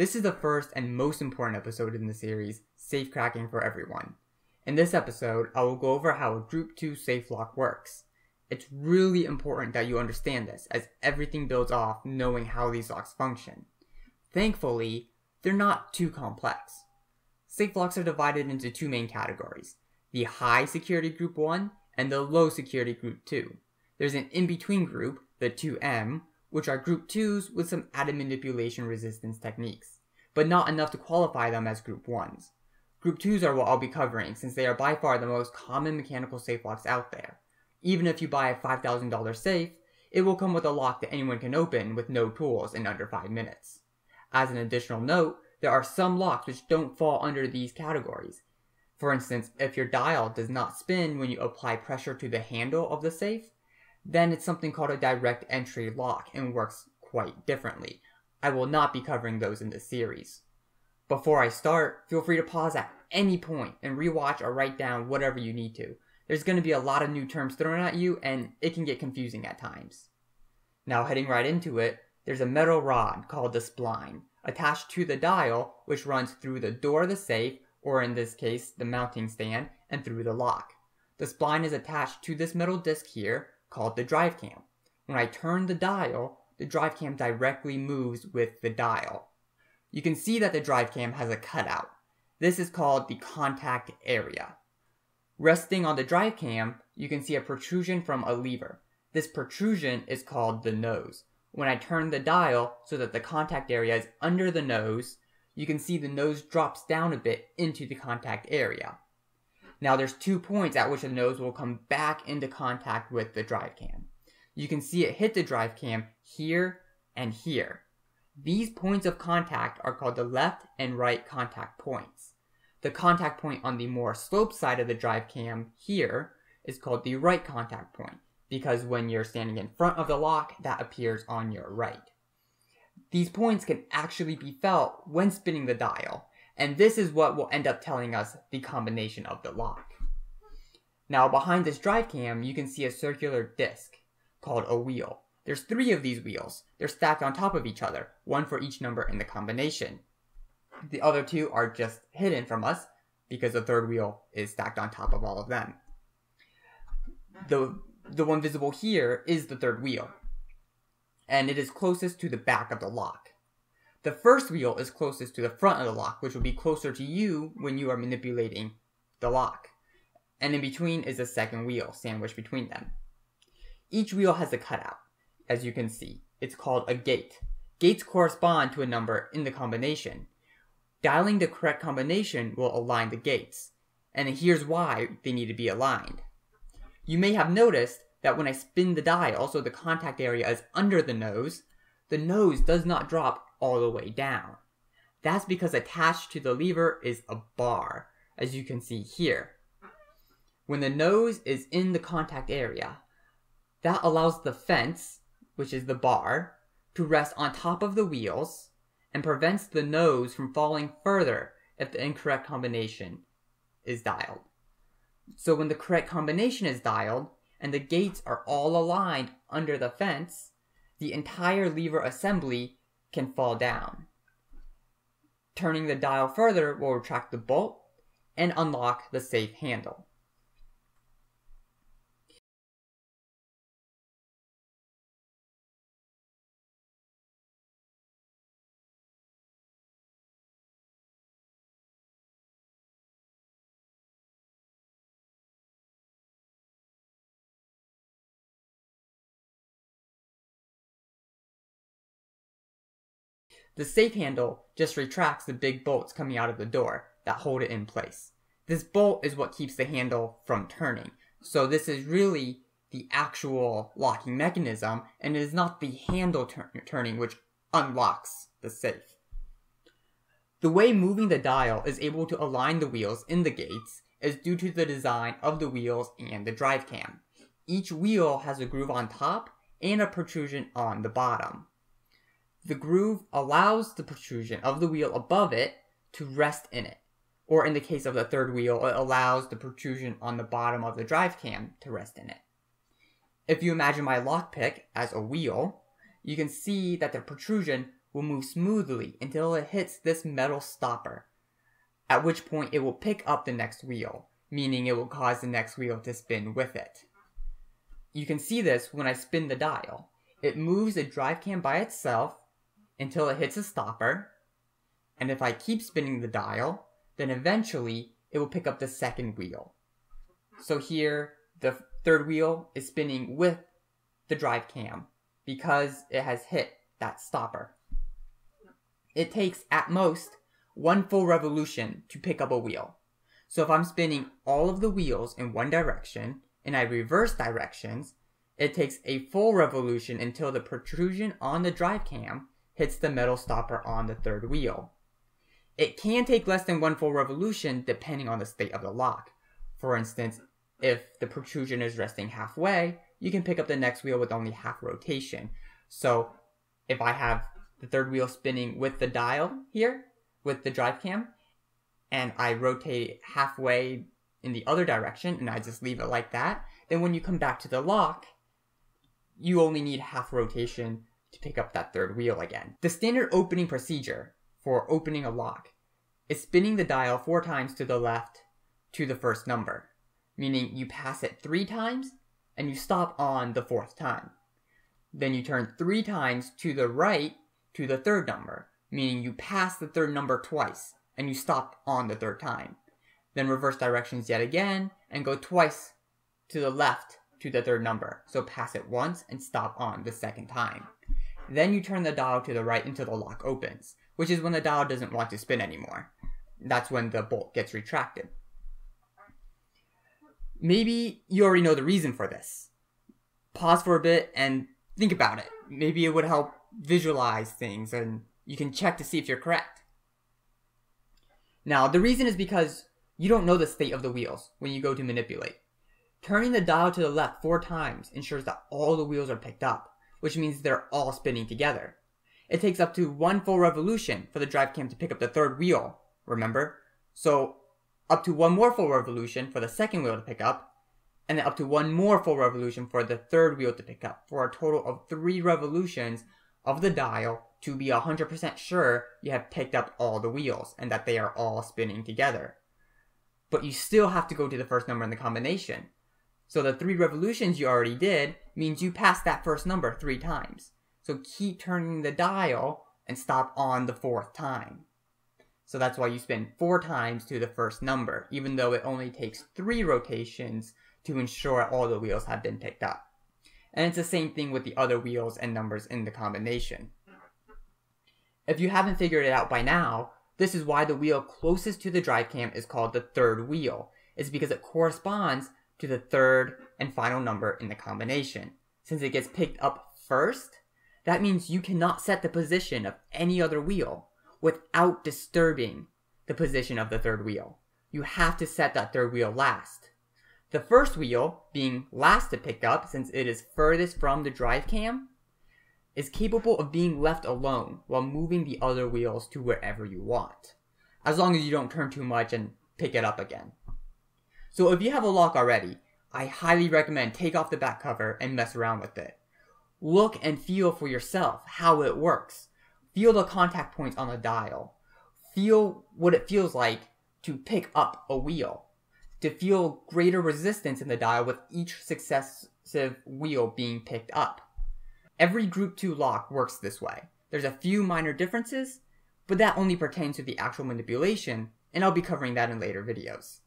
This is the first and most important episode in the series, Safe Cracking for Everyone. In this episode, I will go over how a Group 2 safe lock works. It's really important that you understand this, as everything builds off knowing how these locks function. Thankfully, they're not too complex. Safe locks are divided into two main categories the high security group 1 and the low security group 2. There's an in between group, the 2M, which are group 2s with some added manipulation resistance techniques, but not enough to qualify them as group 1s. Group 2s are what I'll be covering since they are by far the most common mechanical safe locks out there. Even if you buy a $5,000 safe, it will come with a lock that anyone can open with no tools in under 5 minutes. As an additional note, there are some locks which don't fall under these categories. For instance, if your dial does not spin when you apply pressure to the handle of the safe, then it's something called a direct entry lock and works quite differently. I will not be covering those in this series. Before I start, feel free to pause at any point and rewatch or write down whatever you need to. There's going to be a lot of new terms thrown at you and it can get confusing at times. Now heading right into it, there's a metal rod called the spline attached to the dial which runs through the door of the safe, or in this case the mounting stand, and through the lock. The spline is attached to this metal disc here called the drive cam. When I turn the dial, the drive cam directly moves with the dial. You can see that the drive cam has a cutout. This is called the contact area. Resting on the drive cam, you can see a protrusion from a lever. This protrusion is called the nose. When I turn the dial so that the contact area is under the nose, you can see the nose drops down a bit into the contact area. Now there's two points at which the nose will come back into contact with the drive cam. You can see it hit the drive cam here and here. These points of contact are called the left and right contact points. The contact point on the more sloped side of the drive cam here is called the right contact point because when you're standing in front of the lock, that appears on your right. These points can actually be felt when spinning the dial, and this is what will end up telling us the combination of the lock. Now behind this drive cam, you can see a circular disc called a wheel. There's three of these wheels. They're stacked on top of each other, one for each number in the combination. The other two are just hidden from us because the third wheel is stacked on top of all of them. The, the one visible here is the third wheel, and it is closest to the back of the lock. The first wheel is closest to the front of the lock, which will be closer to you when you are manipulating the lock. And in between is a second wheel, sandwiched between them. Each wheel has a cutout, as you can see. It's called a gate. Gates correspond to a number in the combination. Dialing the correct combination will align the gates, and here's why they need to be aligned. You may have noticed that when I spin the dial so the contact area is under the nose, the nose does not drop all the way down. That's because attached to the lever is a bar, as you can see here. When the nose is in the contact area, that allows the fence, which is the bar, to rest on top of the wheels and prevents the nose from falling further if the incorrect combination is dialed. So when the correct combination is dialed and the gates are all aligned under the fence, the entire lever assembly can fall down. Turning the dial further will retract the bolt and unlock the safe handle. The safe handle just retracts the big bolts coming out of the door that hold it in place. This bolt is what keeps the handle from turning. So this is really the actual locking mechanism and it is not the handle tur turning which unlocks the safe. The way moving the dial is able to align the wheels in the gates is due to the design of the wheels and the drive cam. Each wheel has a groove on top and a protrusion on the bottom. The groove allows the protrusion of the wheel above it to rest in it. Or in the case of the third wheel, it allows the protrusion on the bottom of the drive cam to rest in it. If you imagine my lockpick as a wheel, you can see that the protrusion will move smoothly until it hits this metal stopper, at which point it will pick up the next wheel, meaning it will cause the next wheel to spin with it. You can see this when I spin the dial. It moves the drive cam by itself until it hits a stopper, and if I keep spinning the dial, then eventually it will pick up the second wheel. So here, the third wheel is spinning with the drive cam because it has hit that stopper. It takes, at most, one full revolution to pick up a wheel. So if I'm spinning all of the wheels in one direction, and I reverse directions, it takes a full revolution until the protrusion on the drive cam hits the metal stopper on the third wheel. It can take less than one full revolution depending on the state of the lock. For instance, if the protrusion is resting halfway, you can pick up the next wheel with only half rotation. So if I have the third wheel spinning with the dial here, with the drive cam, and I rotate halfway in the other direction and I just leave it like that, then when you come back to the lock, you only need half rotation to pick up that third wheel again. The standard opening procedure for opening a lock is spinning the dial four times to the left to the first number, meaning you pass it three times and you stop on the fourth time. Then you turn three times to the right to the third number, meaning you pass the third number twice and you stop on the third time. Then reverse directions yet again and go twice to the left to the third number. So pass it once and stop on the second time. Then you turn the dial to the right until the lock opens, which is when the dial doesn't want to spin anymore. That's when the bolt gets retracted. Maybe you already know the reason for this. Pause for a bit and think about it. Maybe it would help visualize things and you can check to see if you're correct. Now, the reason is because you don't know the state of the wheels when you go to manipulate. Turning the dial to the left four times ensures that all the wheels are picked up, which means they're all spinning together. It takes up to one full revolution for the drive cam to pick up the third wheel, remember? So up to one more full revolution for the second wheel to pick up, and then up to one more full revolution for the third wheel to pick up, for a total of three revolutions of the dial to be 100% sure you have picked up all the wheels and that they are all spinning together. But you still have to go to the first number in the combination. So the three revolutions you already did means you passed that first number three times. So keep turning the dial and stop on the fourth time. So that's why you spin four times to the first number, even though it only takes three rotations to ensure all the wheels have been picked up. And it's the same thing with the other wheels and numbers in the combination. If you haven't figured it out by now, this is why the wheel closest to the drive cam is called the third wheel. It's because it corresponds to the third and final number in the combination. Since it gets picked up first, that means you cannot set the position of any other wheel without disturbing the position of the third wheel. You have to set that third wheel last. The first wheel, being last to pick up since it is furthest from the drive cam, is capable of being left alone while moving the other wheels to wherever you want, as long as you don't turn too much and pick it up again. So if you have a lock already, I highly recommend take off the back cover and mess around with it. Look and feel for yourself how it works. Feel the contact points on the dial. Feel what it feels like to pick up a wheel. To feel greater resistance in the dial with each successive wheel being picked up. Every Group 2 lock works this way. There's a few minor differences, but that only pertains to the actual manipulation, and I'll be covering that in later videos.